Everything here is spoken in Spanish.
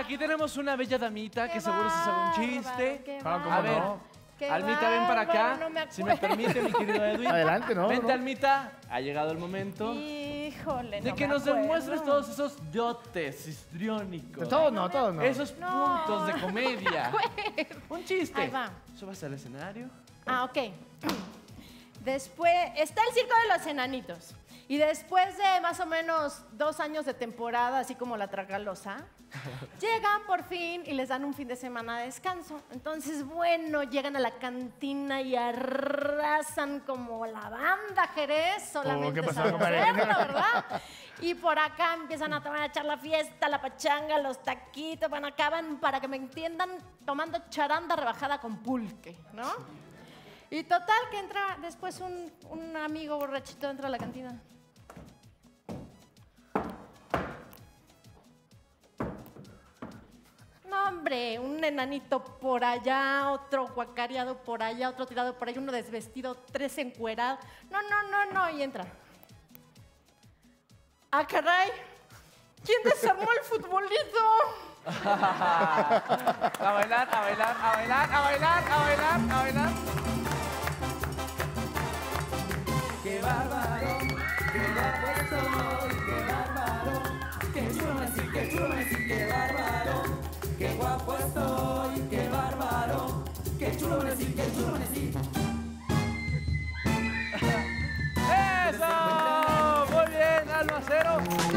Aquí tenemos una bella damita que seguro se sabe un chiste. qué Ah, ¿cómo A ver, no? Almita, ven para acá. bárbaro, no me si me permite, mi querido Edwin. Adelante, ¿no? Vente, no. Almita. Ha llegado el momento Híjole, de no que me nos acuerdo. demuestres todos esos yotes histriónicos. Todos no, todos no. Esos No. puntos de comedia. Un chiste. Ahí va. Subas al escenario. Ah, ok. Después está el circo de los enanitos. Y después de más o menos dos años de temporada, así como la tragalosa, llegan por fin y les dan un fin de semana de descanso. Entonces, bueno, llegan a la cantina y arrasan como la banda Jerez, solamente hacerlo, ¿verdad? Y por acá empiezan a tomar, a echar la fiesta, la pachanga, los taquitos, bueno, acaban, para que me entiendan, tomando charanda rebajada con pulque, ¿no? Y total que entra después un, un amigo borrachito entra a la cantina. Hombre, un enanito por allá, otro guacareado por allá, otro tirado por allá, uno desvestido, tres encuerados. No, no, no, no, y entra. Ah, caray. ¿Quién desarmó el futbolito? A bailar, a bailar, a bailar, a bailar, a bailar, a bailar. Qué bárbaro, qué guapo estoy, qué bárbaro, qué chulo Messi, qué chulo Messi, qué bárbaro, qué guapo estoy, qué bárbaro, qué chulo amanecí, qué chulo amanecí. ¡Eso! Muy bien, Almacero.